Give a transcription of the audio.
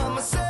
by myself.